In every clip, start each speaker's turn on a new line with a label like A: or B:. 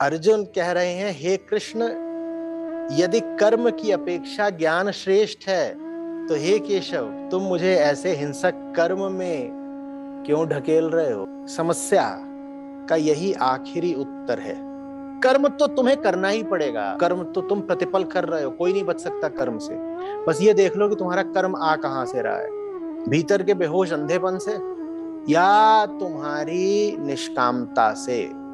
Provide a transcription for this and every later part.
A: अर्जुन कह रहे हैं, हे कृष्ण, यदि कर्म की अपेक्षा ज्ञान श्रेष्ठ है तो हे केशव, तुम मुझे ऐसे हिंसक कर्म में क्यों ढकेल रहे हो? समस्या का यही आखिरी उत्तर है। कर्म तो तुम्हें करना ही पड़ेगा। कर्म तो तुम प्रतिपल कर रहे हो, कोई नहीं बच सकता कर्म से। बस ये देख लो कि तुम्हारा कर्म आ कहाँ से रहा है। भीतर के बेहोश अंधेपन से या तुम्हारी निष्कामता से।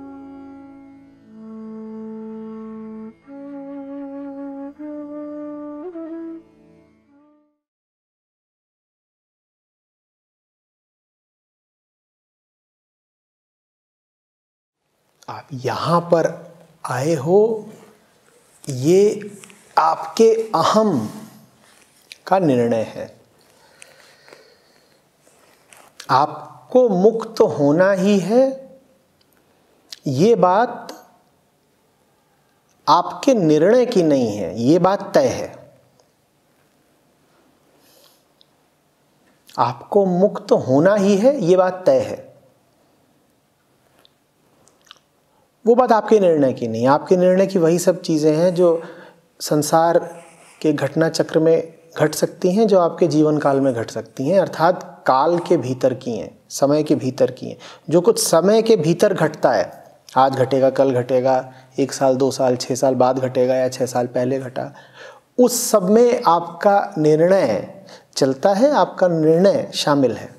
A: आप यहाँ पर आए हो, ये आपके अहम का निर्णय है। आपको मुक्त होना ही है। ये बात आपके निर्णय की नहीं है, ये बात तय है। आपको मुक्त होना ही है, ये बात तय है। वो बात आपके निर्णय की नहीं, आपके निर्णय की वही सब चीज़ें हैं जो संसार के घटना चक्र में घट सकती हैं, जो आपके जीवन काल में घट सकती हैं, अर्थात काल के भीतर की हैं, समय के भीतर की हैं। जो कुछ समय के भीतर घटता है, आज घटेगा, कल घटेगा, एक साल, दो साल छः साल बाद घटेगा या छः साल पहले घटा, उस सब में आपका निर्णय चलता है, आपका निर्णय शामिल है।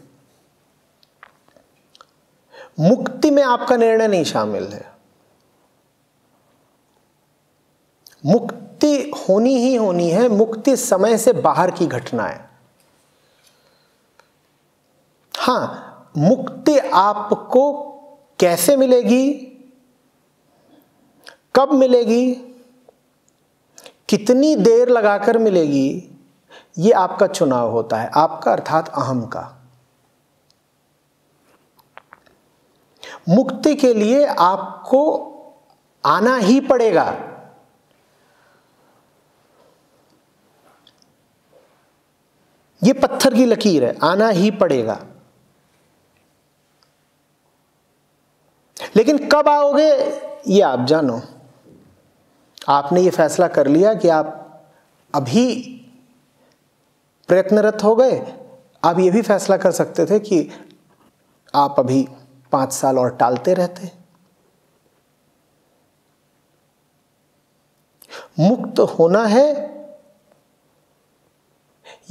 A: मुक्ति में आपका निर्णय नहीं शामिल है। मुक्ति होनी ही होनी है, मुक्ति समय से बाहर की घटना है। हाँ, मुक्ति आपको कैसे मिलेगी? कब मिलेगी? कितनी देर लगाकर मिलेगी? ये आपका चुनाव होता है, आपका अर्थात अहम का। मुक्ति के लिए आपको आना ही पड़ेगा। ये पत्थर की लकीर है, आना ही पड़ेगा। लेकिन कब आओगे, ये आप जानो। आपने ये फैसला कर लिया कि आप अभी प्रयत्नरत हो गए, आप ये भी फैसला कर सकते थे कि आप अभी पाँच साल और टालते रहते। मुक्त होना है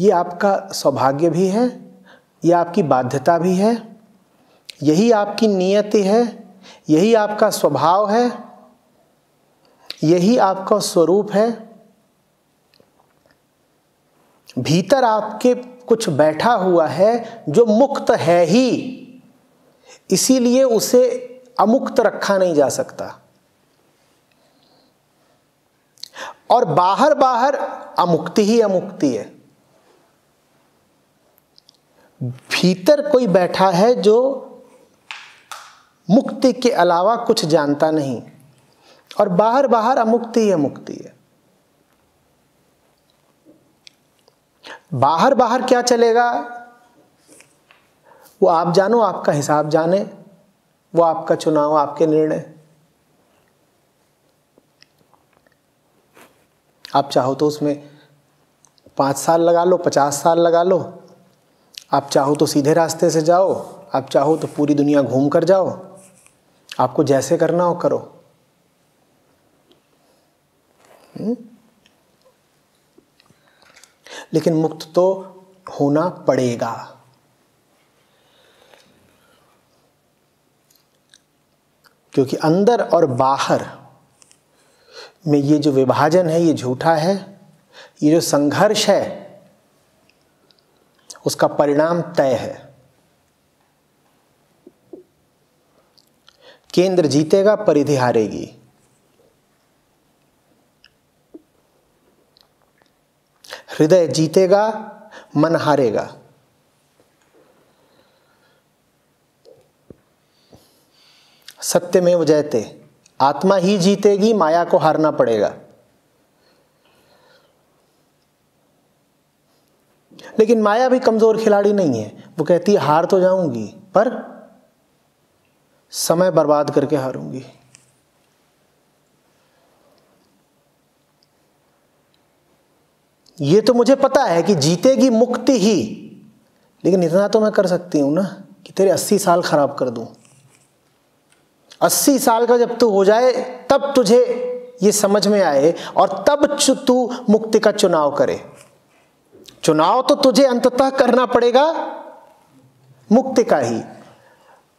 A: ये आपका सौभाग्य भी है, ये आपकी बाध्यता भी है, यही आपकी नियति है, यही आपका स्वभाव है, यही आपका स्वरूप है। भीतर आपके कुछ बैठा हुआ है जो मुक्त है ही, इसीलिए उसे अमुक्त रखा नहीं जा सकता। और बाहर बाहर अमुक्ति ही अमुक्ति है। भीतर कोई बैठा है जो मुक्ति के अलावा कुछ जानता नहीं। और बाहर बाहर अमुक्ति ही अमुक्ति है। बाहर बाहर क्या चलेगा? वो आप जानो, आपका हिसाब जाने, वो आपका चुनाव, आपके निर्णय। आप चाहो तो उसमें पाँच साल लगा लो, पचास साल लगा लो आप चाहो तो सीधे रास्ते से जाओ, आप चाहो तो पूरी दुनिया घूम कर जाओ। आपको जैसे करना हो करो। हुँ? लेकिन मुक्त तो होना पड़ेगा। क्योंकि अंदर और बाहर में ये जो विभाजन है, ये झूठा है, ये जो संघर्ष है उसका परिणाम तय है। केंद्र जीतेगा, परिधि हारेगी। हृदय जीतेगा, मन हारेगा। सत्य में वो जयते। आत्मा ही जीतेगी, माया को हारना पड़ेगा। लेकिन माया भी कमज़ोर खिलाड़ी नहीं है। वो कहती है, हार तो जाऊँगी, पर समय बर्बाद करके हारूँगी। ये तो मुझे पता है कि जीतेगी मुक्ति ही, लेकिन इतना तो मैं कर सकती हूँ ना कि तेरे अस्सी साल खराब कर दू। अस्सी साल का जब तू हो जाए, तब तुझे ये समझ में आए और तब तू मुक्ति का चुनाव करे। चुनाव तो तुझे अंततः करना पड़ेगा, मुक्ति का ही।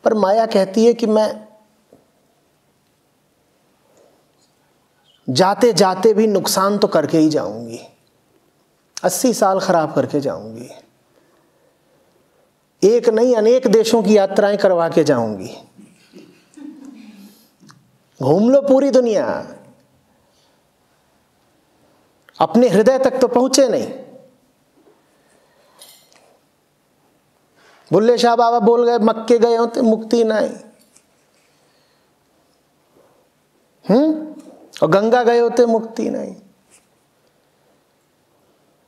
A: पर माया कहती है कि मैं जाते जाते भी नुकसान तो करके ही जाऊँगी। अस्सी साल खराब करके जाऊँगी। एक नहीं, अनेक देशों की यात्राएँ करवा के जाऊँगी। घूम लो पूरी दुनिया। अपने हृदय तक तो पहुँचे नहीं। बुल्ले शाह बाबा बोल गए, मक्के गए होते मुक्ति नहीं। हम्म और गंगा गए होते मुक्ति नहीं।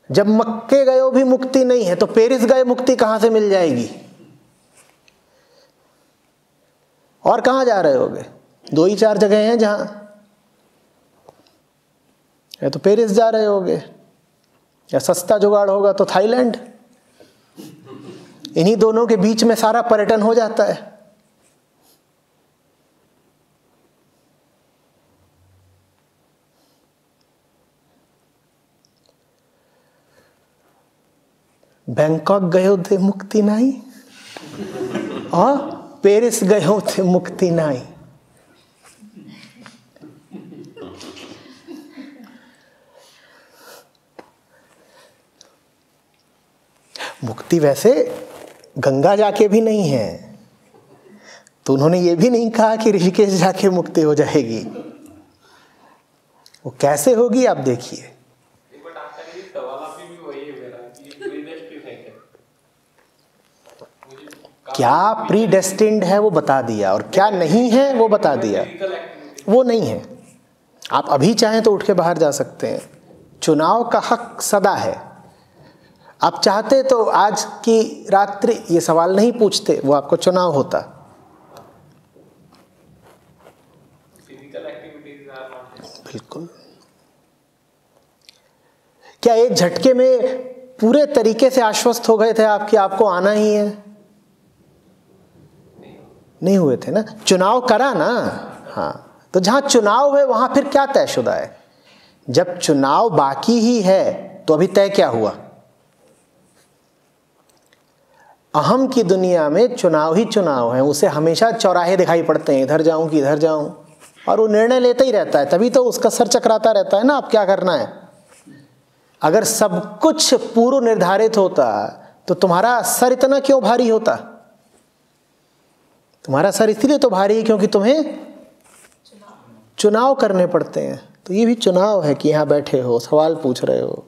A: जब मक्के गए हो भी मुक्ति नहीं है तो पेरिस गए मुक्ति कहाँ से मिल जाएगी? और कहाँ जा रहे होगे? दो ही चार जगह हैं जहाँ। या तो पेरिस जा रहे होगे, या सस्ता जुगाड़ होगा तो थाईलैंड। इन्हीं दोनों के बीच में सारा पर्यटन हो जाता है। बैंकॉक गए थे मुक्ति नहीं और पेरिस गए थे मुक्ति नहीं मुक्ति वैसे गंगा जाके भी नहीं है तो उन्होंने ये भी नहीं कहा कि ऋषिकेश जाके मुक्ति हो जाएगी। वो कैसे होगी आप देखिए। क्या प्री डेस्टिंड है वो बता दिया, और क्या नहीं है वो बता दिया। वो नहीं है। आप अभी चाहें तो उठ के बाहर जा सकते हैं। चुनाव का हक सदा है। आप चाहते तो आज की रात्रि ये सवाल नहीं पूछते वो आपको चुनाव होता। बिल्कुल। क्या एक झटके में पूरे तरीके से आश्वस्त हो गए थे आपकी आपको आना ही है? नहीं हुए थे ना? चुनाव करा ना। हाँ। तो जहाँ चुनाव है वहाँ फिर क्या तयशुदा है? जब चुनाव बाकी ही है तो अभी तय क्या हुआ? अहम की दुनिया में चुनाव ही चुनाव है, उसे हमेशा चौराहे दिखाई पड़ते हैं, इधर जाऊँ कि इधर जाऊँ। और वो निर्णय लेता ही रहता है, तभी तो उसका सर चकराता रहता है ना, अब क्या करना है? अगर सब कुछ पूर्व निर्धारित होता तो तुम्हारा सर इतना क्यों भारी होता? तुम्हारा सर इसलिए तो भारी है क्योंकि तुम्हें चुनाव करने पड़ते हैं। तो ये भी चुनाव है कि यहाँ बैठे हो, सवाल पूछ रहे हो।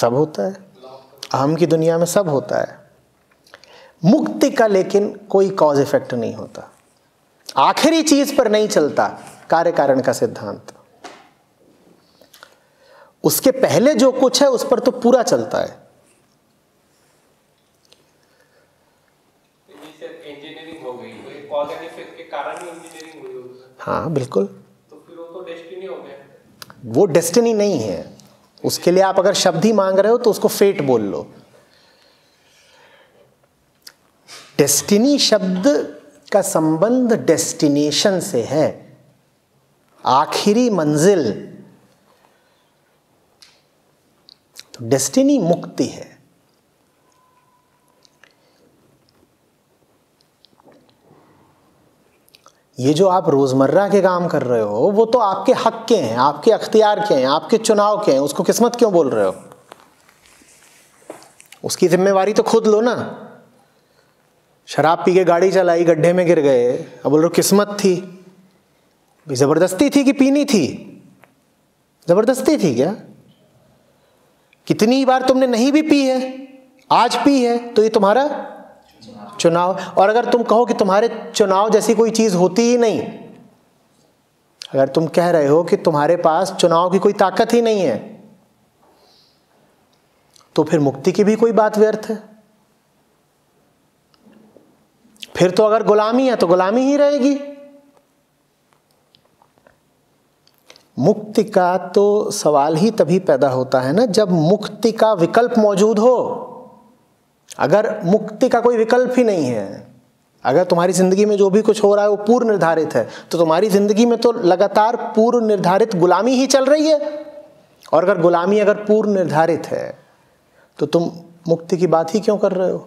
A: सब होता है। अहम की दुनिया में सब होता है। मुक्ति का लेकिन कोई कॉज इफ़ेक्ट नहीं होता। आखिरी चीज़ पर नहीं चलता कार्य कारण का सिद्धांत। उसके पहले जो कुछ है उस पर तो पूरा चलता है। हाँ बिल्कुल।
B: तो फिर वो तो डेस्टिनी हो गया।
A: वो डेस्टिनी नहीं है। उसके लिए आप अगर शब्द ही मांग रहे हो तो उसको फेट बोल लो। डेस्टिनी शब्द का संबंध डेस्टिनेशन से है। आखिरी मंजिल। तो डेस्टिनी मुक्ति है। ये जो आप रोज़मर्रा के काम कर रहे हो, वो तो आपके हक के हैं, आपके अख्तियार के हैं, आपके चुनाव के हैं, उसको किस्मत क्यों बोल रहे हो? उसकी जिम्मेवारी तो खुद लो ना। शराब पी के गाड़ी चलाई, गड्ढे में गिर गए, अब बोल रहे किस्मत थी। ज़बरदस्ती थी कि पीनी थी? ज़बरदस्ती थी क्या? कितनी बार तुमने नहीं भी पी है? आज पी है तो ये तुम्हारा चुनाव। और अगर तुम कहो कि तुम्हारे चुनाव जैसी कोई चीज़ होती ही नहीं, अगर तुम कह रहे हो कि तुम्हारे पास चुनाव की कोई ताकत ही नहीं है तो फिर मुक्ति की भी कोई बात व्यर्थ है। फिर तो अगर गुलामी है तो गुलामी ही रहेगी। मुक्ति का तो सवाल ही तभी पैदा होता है ना, जब मुक्ति का विकल्प मौजूद हो। अगर मुक्ति का कोई विकल्प ही नहीं है, अगर तुम्हारी ज़िंदगी में जो भी कुछ हो रहा है वो पूर्व निर्धारित है तो तुम्हारी ज़िंदगी में तो लगातार पूर्व निर्धारित गुलामी ही चल रही है। और अगर गुलामी अगर पूर्व निर्धारित है तो तुम मुक्ति की बात ही क्यों कर रहे हो?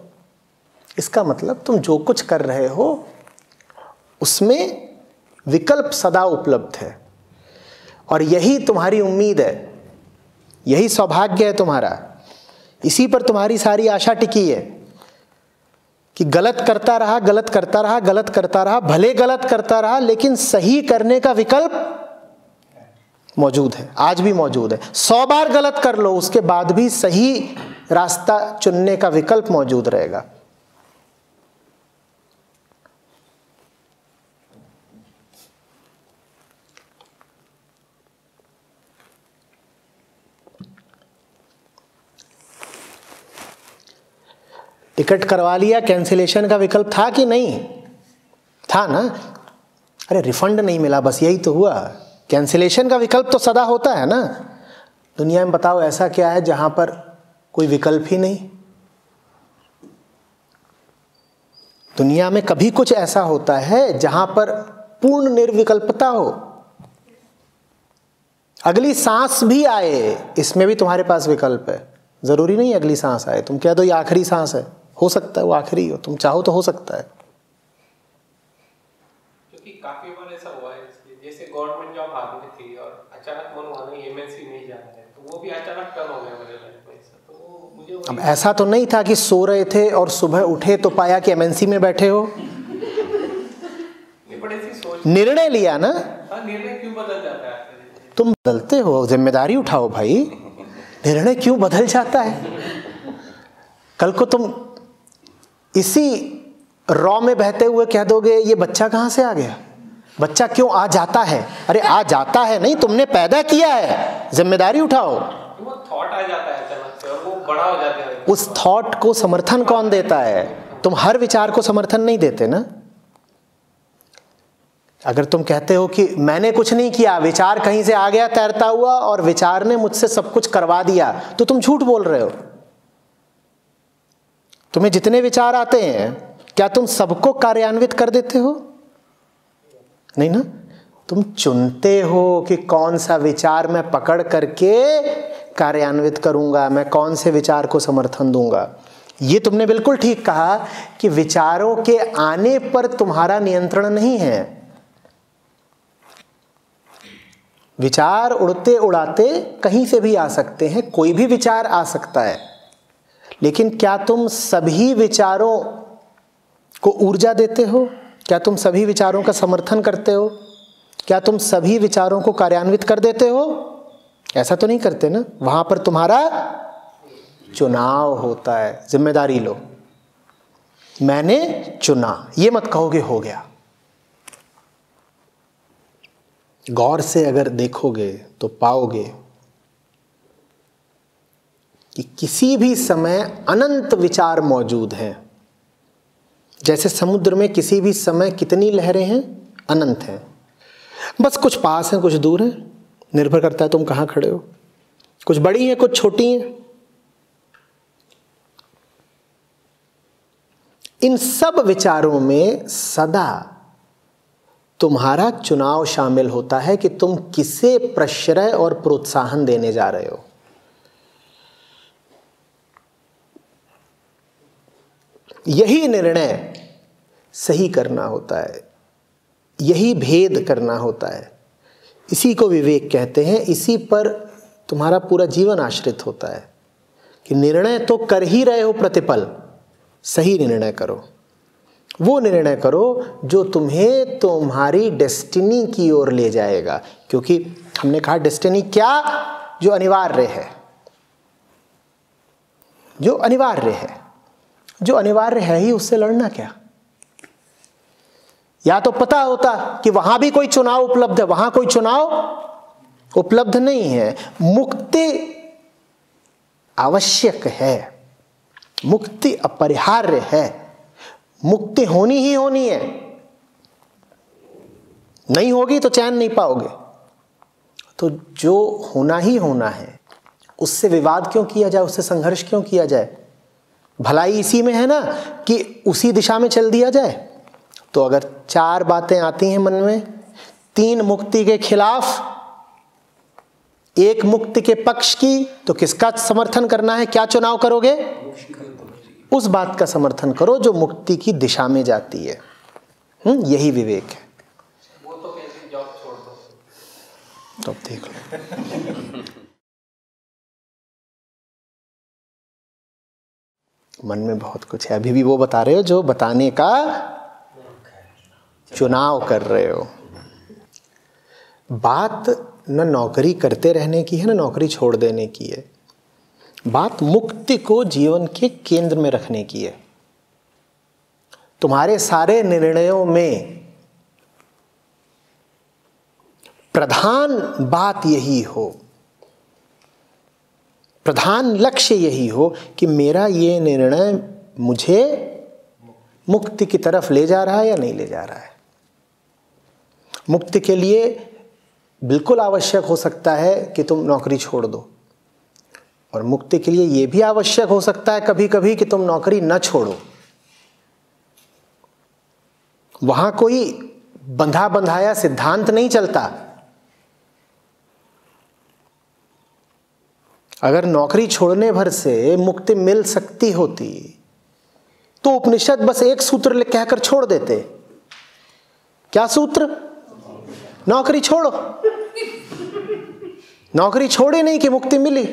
A: इसका मतलब तुम जो कुछ कर रहे हो, उसमें विकल्प सदा उपलब्ध है। और यही तुम्हारी उम्मीद है, यही सौभाग्य है तुम्हारा। इसी पर तुम्हारी सारी आशा टिकी है कि गलत करता रहा, गलत करता रहा, गलत करता रहा, भले गलत करता रहा, लेकिन सही करने का विकल्प मौजूद है, आज भी मौजूद है। सौ बार गलत कर लो, उसके बाद भी सही रास्ता चुनने का विकल्प मौजूद रहेगा। टिकट करवा लिया कैंसिलेशन का विकल्प था कि नहीं? था ना? अरे रिफंड नहीं मिला, बस यही तो हुआ। कैंसिलेशन का विकल्प तो सदा होता है ना? दुनिया में बताओ ऐसा क्या है जहाँ पर कोई विकल्प ही नहीं? दुनिया में कभी कुछ ऐसा होता है जहाँ पर पूर्ण निर्विकल्पता हो। अगली सांस भी आए, इसमें भी तुम्हारे पास विकल्प है। ज़रूरी नहीं अगली सांस आए, तुम कह दो ये आखिरी सांस है। हो सकता है वो आखिरी हो तुम चाहो तो हो सकता है।
B: क्योंकि काफ़ी बार ऐसा हुआ है जैसे गवर्नमेंट जॉब हाथ में थी और अचानक मन हुआ नहीं एमएनसी नहीं जाना है तो वो भी अचानक टर्न हो गया मेरे लाइफ में ऐसा तो मुझे
A: अब ऐसा तो नहीं था कि सो रहे थे और सुबह उठे तो पाया कि एमएनसी में बैठे हो। निर्णय लिया ना?
B: हाँ निर्णय क्यों बदल जाता है?
A: तुम बदलते हो ज़िम्मेदारी उठाओ भाई। निर्णय क्यों बदल जाता है? कल को तुम इसी रॉ में बहते हुए कह दोगे ये बच्चा कहाँ से आ गया? बच्चा क्यों आ जाता है? अरे आ जाता है नहीं तुमने पैदा किया है। ज़िम्मेदारी उठाओ।
B: वो थॉट आ जाता है और वो बड़ा हो जाता है।
A: उस थॉट को समर्थन कौन देता है? तुम हर विचार को समर्थन नहीं देते ना? अगर तुम कहते हो कि मैंने कुछ नहीं किया विचार कहीं से आ गया तैरता हुआ और विचार ने मुझसे सब कुछ करवा दिया तो तुम झूठ बोल रहे हो। तुम्हें जितने विचार आते हैं, क्या तुम सबको कार्यान्वित कर देते हो? नहीं ना? तुम चुनते हो कि कौन सा विचार मैं पकड़ करके कार्यान्वित करूँगा, मैं कौन से विचार को समर्थन दूँगा। ये तुमने बिल्कुल ठीक कहा कि विचारों के आने पर तुम्हारा नियंत्रण नहीं है। विचार उड़ते उड़ाते कहीं से भी आ सकते हैं, कोई भी विचार आ सकता है। लेकिन क्या तुम सभी विचारों को ऊर्जा देते हो? क्या तुम सभी विचारों का समर्थन करते हो? क्या तुम सभी विचारों को कार्यान्वित कर देते हो? ऐसा तो नहीं करते ना? वहाँ पर तुम्हारा चुनाव होता है। ज़िम्मेदारी लो। मैंने चुना। ये मत कहोगे हो गया। गौर से अगर देखोगे तो पाओगे। कि किसी भी समय अनंत विचार मौजूद हैं। जैसे समुद्र में किसी भी समय कितनी लहरें हैं? अनंत हैं। बस कुछ पास हैं, कुछ दूर हैं। निर्भर करता है तुम कहाँ खड़े हो। कुछ बड़ी हैं, कुछ छोटी हैं। इन सब विचारों में सदा तुम्हारा चुनाव शामिल होता है कि तुम किसे प्रश्रय और प्रोत्साहन देने जा रहे हो। यही निर्णय सही करना होता है, यही भेद करना होता है। इसी को विवेक कहते हैं, इसी पर तुम्हारा पूरा जीवन आश्रित होता है कि निर्णय तो कर ही रहे हो प्रतिपल, सही निर्णय करो। वो निर्णय करो जो तुम्हें तुम्हारी डेस्टिनी की ओर ले जाएगा, क्योंकि हमने कहा डेस्टिनी क्या? जो अनिवार्य है। जो अनिवार्य है। जो अनिवार्य है ही, उससे लड़ना क्या? या तो पता होता कि वहाँ भी कोई चुनाव उपलब्ध है, वहाँ कोई चुनाव उपलब्ध नहीं है। मुक्ति आवश्यक है, मुक्ति अपरिहार्य है। मुक्ति होनी ही होनी है। नहीं होगी तो चैन नहीं पाओगे। तो जो होना ही होना है, उससे विवाद क्यों किया जाए, उससे संघर्ष क्यों किया जाए? भलाई इसी में है ना कि उसी दिशा में चल दिया जाए। तो अगर चार बातें आती हैं मन में तीन मुक्ति के खिलाफ एक मुक्ति के पक्ष की तो किसका समर्थन करना है? क्या चुनाव करोगे? उस बात का समर्थन करो जो मुक्ति की दिशा में जाती है। हुँ? यही विवेक है।
B: वो तो छोड़ दो।
A: तो देख लो। मन में बहुत कुछ है। अभी भी वो बता रहे हो जो बताने का चुनाव कर रहे हो। बात न नौकरी करते रहने की है, ना नौकरी छोड़ देने की है। बात मुक्ति को जीवन के केंद्र में रखने की है। तुम्हारे सारे निर्णयों में प्रधान बात यही हो। प्रधान लक्ष्य यही हो कि मेरा ये निर्णय मुझे मुक्ति की तरफ़ ले जा रहा है या नहीं ले जा रहा है। मुक्ति के लिए बिल्कुल आवश्यक हो सकता है कि तुम नौकरी छोड़ दो। और मुक्ति के लिए यह भी आवश्यक हो सकता है कभी कभी कि तुम नौकरी न छोड़ो। वहाँ कोई बंधा बंधाया सिद्धांत नहीं चलता। अगर नौकरी छोड़ने भर से मुक्ति मिल सकती होती तो उपनिषद बस एक सूत्र कहकर छोड़ देते। क्या सूत्र? नौकरी छोड़ो। नौकरी छोड़ी नहीं कि मुक्ति मिली।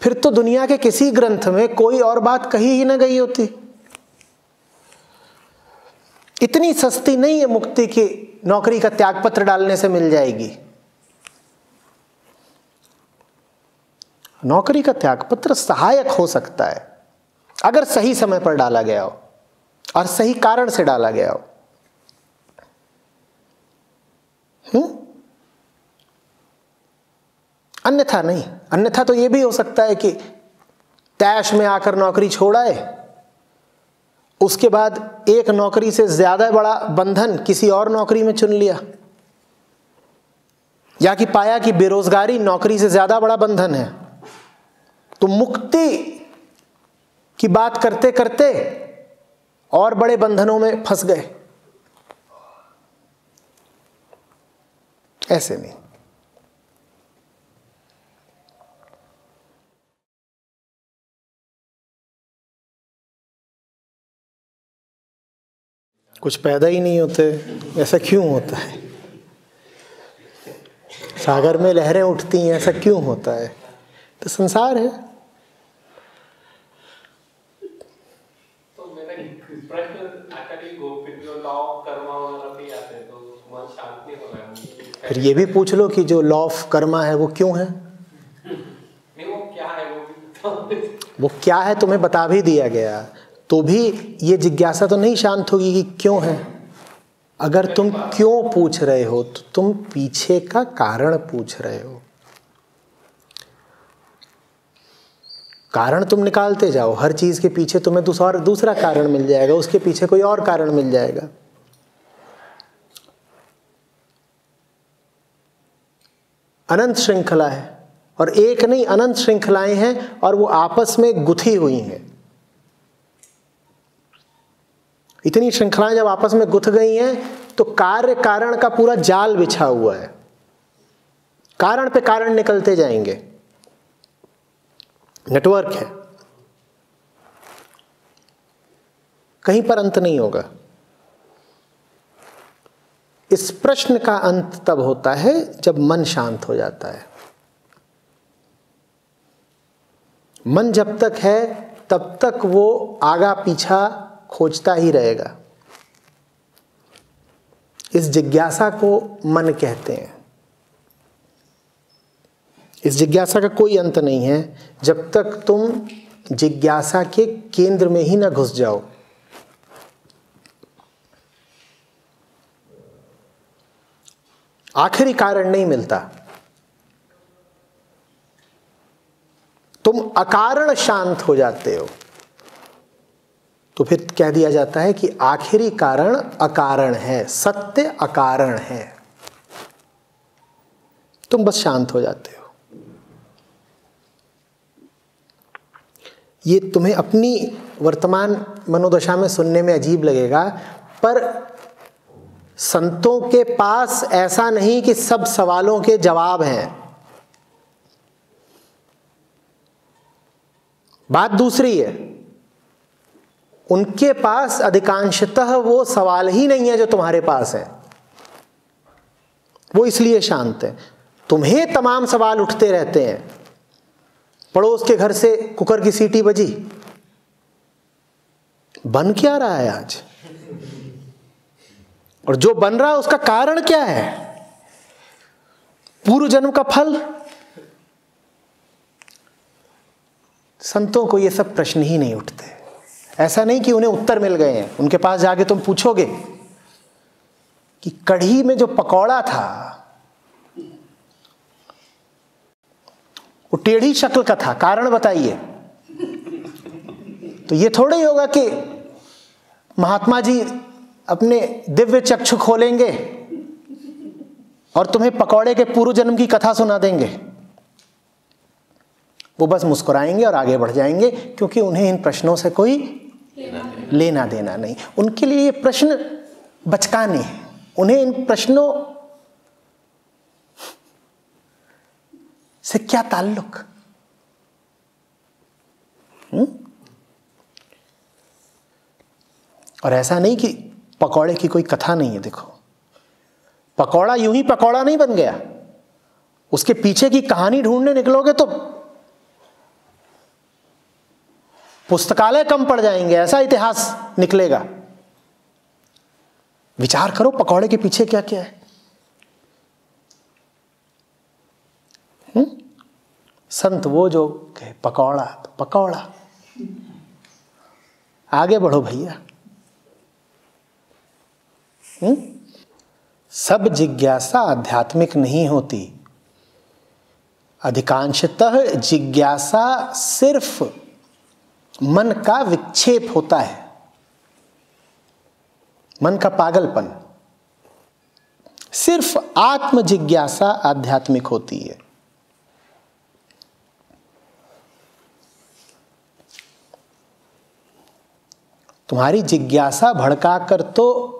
A: फिर तो दुनिया के किसी ग्रंथ में कोई और बात कही ही ना गई होती। इतनी सस्ती नहीं है मुक्ति की नौकरी का त्यागपत्र डालने से मिल जाएगी। नौकरी का त्यागपत्र सहायक हो सकता है। अगर सही समय पर डाला गया हो और सही कारण से डाला गया हो। हम्म? अन्यथा नहीं। अन्यथा तो यह भी हो सकता है कि तैश में आकर नौकरी छोड़ाए उसके बाद एक नौकरी से ज़्यादा बड़ा बंधन किसी और नौकरी में चुन लिया। या कि पाया कि बेरोजगारी नौकरी से ज़्यादा बड़ा बंधन है। तो मुक्ति की बात करते करते और बड़े बंधनों में फंस गए। ऐसे नहीं कुछ पैदा ही नहीं होते, ऐसा क्यों होता है? सागर में लहरें उठती हैं, ऐसा क्यों होता है? तो संसार है
B: तो मेरा प्रश्न आचार्य गोपित जो लॉ कर्मा वगैरह भी आते हैं तो मन शांत नहीं हो रहा है
A: फिर ये भी पूछ लो कि जो लॉ ऑफ़ कर्मा है वो क्यों है?
B: नहीं वो क्या है वो भी
A: वो क्या है तुम्हें बता भी दिया गया। तो भी ये जिज्ञासा तो नहीं शांत होगी कि क्यों है? अगर तुम क्यों पूछ रहे हो तो तुम पीछे का कारण पूछ रहे हो। कारण तुम निकालते जाओ। हर चीज़ के पीछे तुम्हें दूसरा दूसरा कारण मिल जाएगा उसके पीछे कोई और कारण मिल जाएगा। अनंत श्रृंखला है। और एक नहीं, अनंत श्रृंखलाएँ हैं और वो आपस में गुथी हुई हैं। इतनी श्रृंखलाएँ जब आपस में गुथ गई हैं तो कार्य कारण का पूरा जाल बिछा हुआ है। कारण पे कारण निकलते जाएँगे। नेटवर्क है। कहीं पर अंत नहीं होगा। इस प्रश्न का अंत तब होता है जब मन शांत हो जाता है। मन जब तक है, तब तक वो आगा पीछा खोजता ही रहेगा। इस जिज्ञासा को मन कहते हैं। इस जिज्ञासा का कोई अंत नहीं है। जब तक तुम जिज्ञासा के केंद्र में ही ना घुस जाओ आखिरी कारण नहीं मिलता। तुम अकारण शांत हो जाते हो। तो फिर कह दिया जाता है कि आखिरी कारण अकारण है, सत्य अकारण है। तुम बस शांत हो जाते हो। ये तुम्हें अपनी वर्तमान मनोदशा में सुनने में अजीब लगेगा, पर संतों के पास ऐसा नहीं कि सब सवालों के जवाब हैं। बात दूसरी है, उनके पास अधिकांशतः वो सवाल ही नहीं है जो तुम्हारे पास है। वो इसलिए शांत है। तुम्हें तमाम सवाल उठते रहते हैं। पड़ोस के घर से कुकर की सीटी बजी। बन क्या रहा है आज? और जो बन रहा है, उसका कारण क्या है? पूर्व जन्म का फल? संतों को ये सब प्रश्न ही नहीं उठते। ऐसा नहीं कि उन्हें उत्तर मिल गए हैं। उनके पास जाके तुम पूछोगे कि कढ़ी में जो पकौड़ा था, वो टेढ़ी शक्ल का था। कारण बताइए। तो ये थोड़ा ही होगा कि महात्मा जी अपने दिव्य चक्षु खोलेंगे और तुम्हें पकौड़े के पूर्व जन्म की कथा सुना देंगे। वो बस मुस्कुराएँगे और आगे बढ़ जाएँगे क्योंकि उन्हें इन प्रश्नों से कोई लेना देना नहीं। उनके लिए ये प्रश्न बचकाने हैं। उन्हें इन प्रश्नों से क्या ताल्लुक? हुँ? और ऐसा नहीं कि पकौड़े की कोई कथा नहीं है, देखो। पकौड़ा यूँ ही पकौड़ा नहीं बन गया। उसके पीछे की कहानी ढूँढने निकलोगे तो पुस्तकालय कम पड़ जाएँगे, ऐसा इतिहास निकलेगा। विचार करो, पकौड़े के पीछे क्या क्या है। हुँ? संत वो जो कहे, पकौड़ा तो पकौड़ा। आगे बढ़ो भैया। सब जिज्ञासा आध्यात्मिक नहीं होती। अधिकांशतः जिज्ञासा सिर्फ़ मन का विक्षेप होता है। मन का पागलपन। सिर्फ़ आत्म जिज्ञासा आध्यात्मिक होती है। तुम्हारी जिज्ञासा भड़का कर तो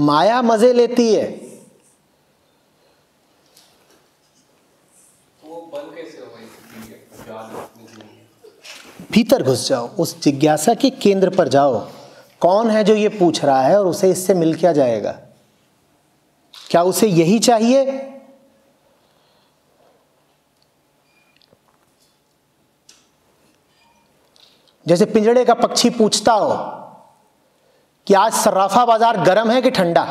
A: माया मज़े लेती है। भीतर घुस जाओ उस जिज्ञासा के केंद्र पर जाओ। कौन है जो ये पूछ रहा है और उसे इससे मिल क्या जाएगा? क्या उसे यही चाहिए? जैसे पिंजड़े का पक्षी पूछता हो कि आज सर्राफा बाज़ार गर्म है कि ठंडा?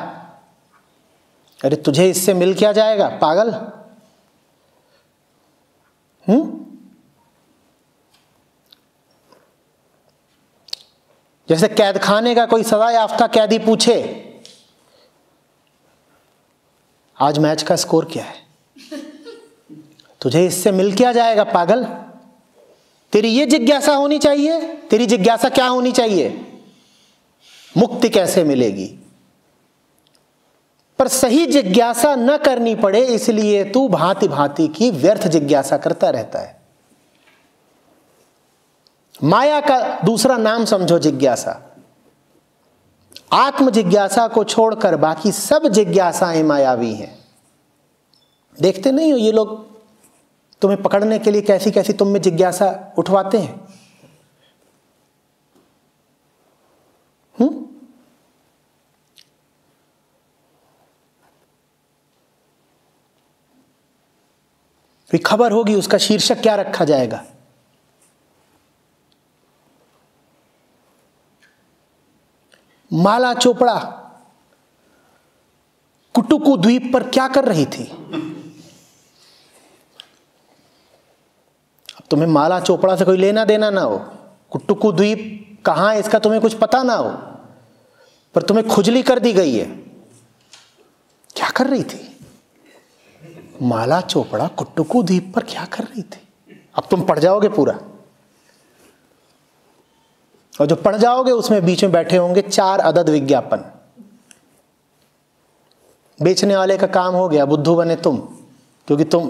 A: अरे तुझे इससे मिल क्या जाएगा, पागल? हम्म? जैसे कैद खाने का कोई सजा याफ्ता कैदी पूछे, आज मैच का स्कोर क्या है? तुझे इससे मिल क्या जाएगा, पागल? तेरी ये जिज्ञासा होनी चाहिए, तेरी जिज्ञासा क्या होनी चाहिए? मुक्ति कैसे मिलेगी? पर सही जिज्ञासा न करनी पड़े, इसलिए तू भांति भांति की व्यर्थ जिज्ञासा करता रहता है। माया का दूसरा नाम समझो जिज्ञासा। आत्म जिज्ञासा को छोड़कर बाकी सब जिज्ञासाएँ मायावी हैं। देखते नहीं हो ये लोग तुम्हें पकड़ने के लिए कैसी कैसी तुम में जिज्ञासा उठवाते हैं? खबर होगी उसका शीर्षक क्या रखा जाएगा। माला चोपड़ा, कुटुकु द्वीप पर क्या कर रही थी? अब तुम्हें माला चोपड़ा से कोई लेना देना ना हो। कुटुकु द्वीप कहाँ है, इसका तुम्हें कुछ पता ना हो। पर तुम्हें खुजली कर दी गई है। क्या कर रही थी? माला चोपड़ा कुट्टुकू द्वीप पर क्या कर रही थी? अब तुम पढ़ जाओगे पूरा। और जो पढ़ जाओगे, उसमें बीच में बैठे होंगे चार अदद विज्ञापन। बेचने वाले का काम हो गया, बुद्धू बने तुम, क्योंकि तुम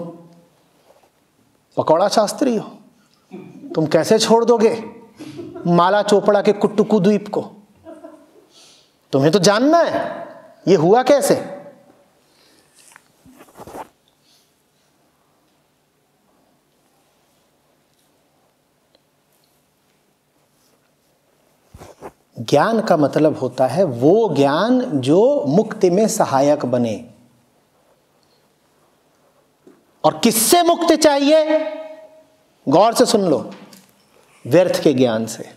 A: पकौड़ा शास्त्री हो। तुम कैसे छोड़ दोगे माला चोपड़ा के कुट्टुकू द्वीप को? तुम्हें तो जानना है, ये हुआ कैसे? ज्ञान का मतलब होता है वो ज्ञान जो मुक्ति में सहायक बने। और किससे मुक्ति चाहिए? गौर से सुन लो। व्यर्थ के ज्ञान से।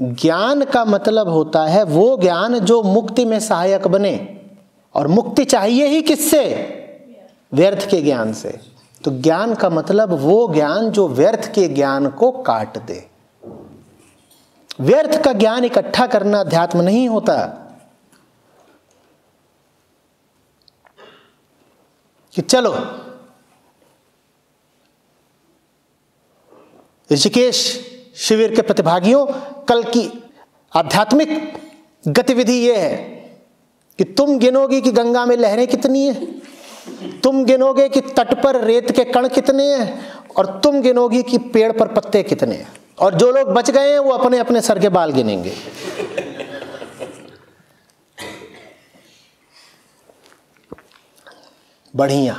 A: ज्ञान का मतलब होता है वो ज्ञान जो मुक्ति में सहायक बने। और मुक्ति चाहिए ही किससे? व्यर्थ के ज्ञान से। तो ज्ञान का मतलब वो ज्ञान जो व्यर्थ के ज्ञान को काट दे। व्यर्थ का ज्ञान इकट्ठा करना अध्यात्म नहीं होता। कि चलो, ऋषिकेश शिविर के प्रतिभागियों, कल की आध्यात्मिक गतिविधि यह है कि तुम गिनोगे कि गंगा में लहरें कितनी है? तुम गिनोगे कि तट पर रेत के कण कितने हैं? और तुम गिनोगे कि पेड़ पर पत्ते कितने हैं? और जो लोग बच गए हैं वो अपने अपने सर के बाल गिनेंगे। बढ़िया।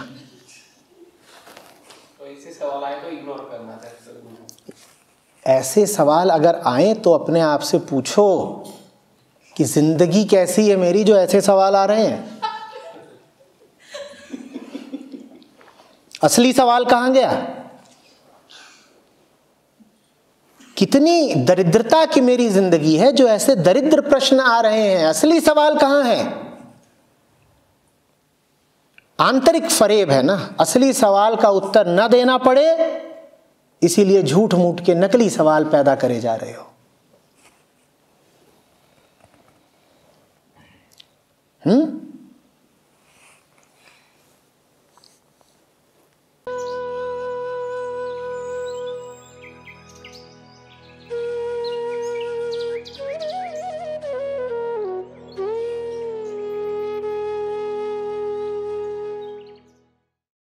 B: तो ऐसे सवाल तो इग्नोर करना था
A: ऐसे सवाल अगर आए तो अपने आप से पूछो कि ज़िंदगी कैसी है मेरी जो ऐसे सवाल आ रहे हैं। असली सवाल कहाँ गया? कितनी दरिद्रता की मेरी ज़िंदगी है जो ऐसे दरिद्र प्रश्न आ रहे हैं? असली सवाल कहाँ है? आंतरिक फरेब है ना? असली सवाल का उत्तर न देना पड़े, इसीलिए झूठ मूठ के नकली सवाल पैदा करे जा रहे हो। हम्म?